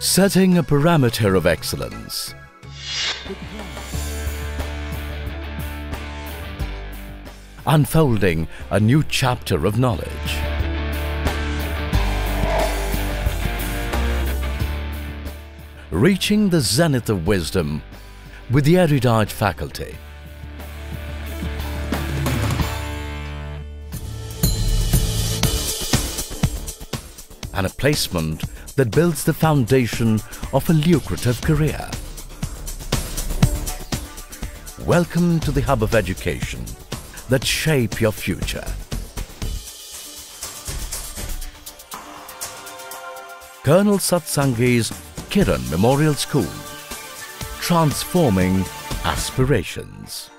Setting a parameter of excellence. Unfolding a new chapter of knowledge. Reaching the zenith of wisdom with the erudite faculty. And a placement that builds the foundation of a lucrative career. Welcome to the hub of education that shape your future. Colonel Satsangi's Kiran Memorial School, transforming aspirations.